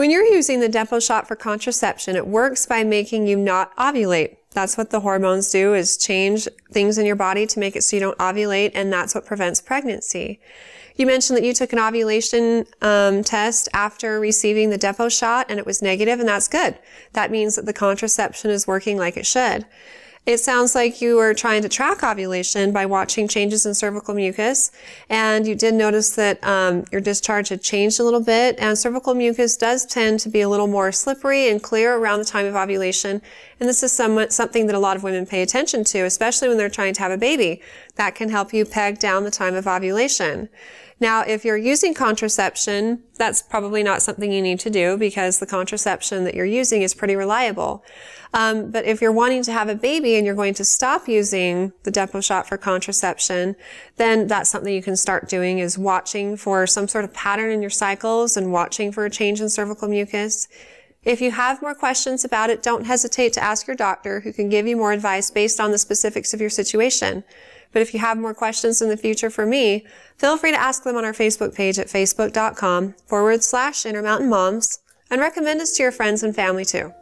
When you're using the Depo shot for contraception, it works by making you not ovulate. That's what the hormones do is change things in your body to make it so you don't ovulate and that's what prevents pregnancy. You mentioned that you took an ovulation um, test after receiving the Depo shot and it was negative and that's good. That means that the contraception is working like it should. It sounds like you were trying to track ovulation by watching changes in cervical mucus, and you did notice that um, your discharge had changed a little bit. And cervical mucus does tend to be a little more slippery and clear around the time of ovulation. And this is somewhat, something that a lot of women pay attention to, especially when they're trying to have a baby. That can help you peg down the time of ovulation. Now, if you're using contraception, that's probably not something you need to do because the contraception that you're using is pretty reliable. Um, but if you're wanting to have a baby and you're going to stop using the Depo shot for contraception, then that's something you can start doing is watching for some sort of pattern in your cycles and watching for a change in cervical mucus. If you have more questions about it, don't hesitate to ask your doctor who can give you more advice based on the specifics of your situation. But if you have more questions in the future for me, feel free to ask them on our Facebook page at facebook.com forward slash Intermountain Moms and recommend us to your friends and family too.